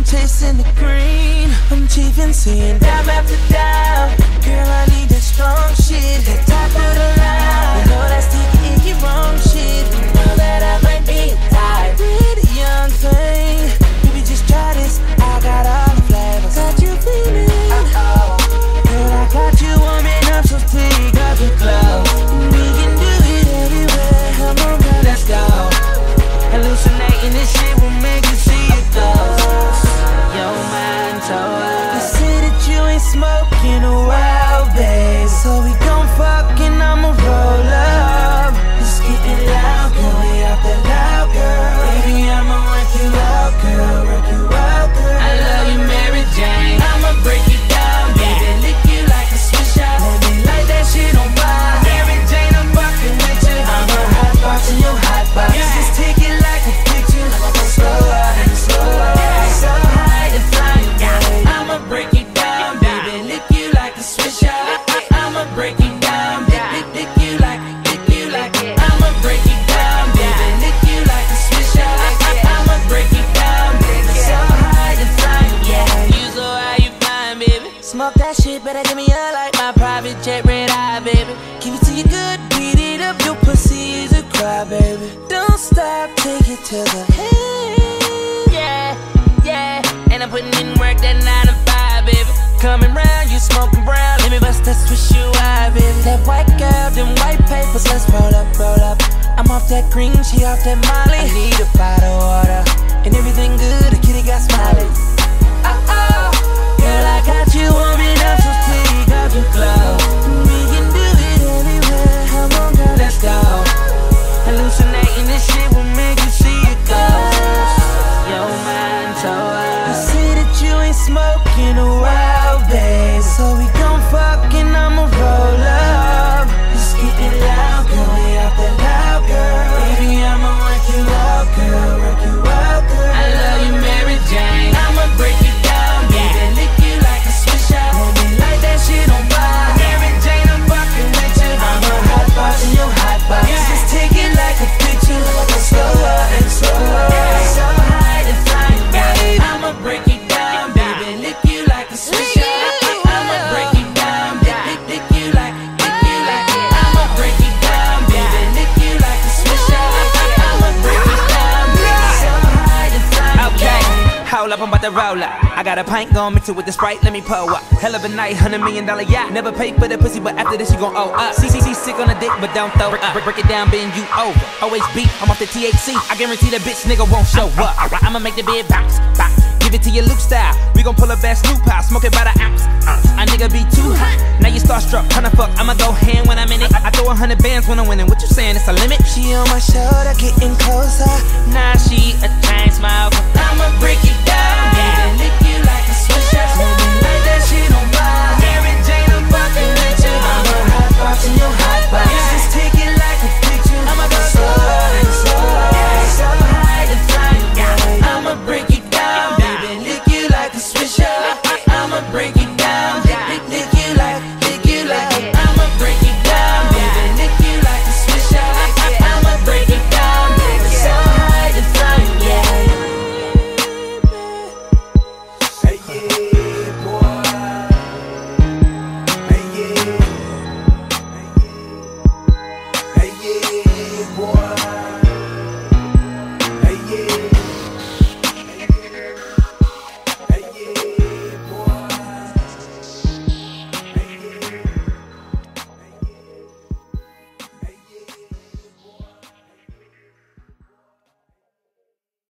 I'm chasing the green. I'm chasing, seeing dime after dime. Smoke that shit, better give me a like my private jet, red eye, baby. Give it to you good, beat it up, your pussy is a cry, baby. Don't stop, take it to the head. Yeah, yeah. And I'm putting in work that 9 to 5, baby. Coming round, you smoking brown. Let me bust that switch you eye, baby. That white girl, them white papers, let's roll up, roll up. I'm off that green, she off that molly. I need a bottle of water. And everything good, a kitty roll up, I'm about to roll up. I got a pint, going mix it with the Sprite, let me pour up. Hell of a night, hundred million dollar yacht. Never pay for the pussy, but after this, you gon' owe up. CCC sick on the dick, but don't throw up. Break, it down, bend you over. Always beat, I'm off the THC. I guarantee the bitch nigga won't show up. I'ma make the bed bounce, bounce. Give it to your loop style. We gon' pull a best loop pie, smoke it by the ounce. A nigga be too hot. Now you starstruck, tryna fuck. I'ma go hand when I'm in it. I, I throw a hundred bands when I'm winning. What you saying? It's a limit. She on my shoulder, getting closer. Now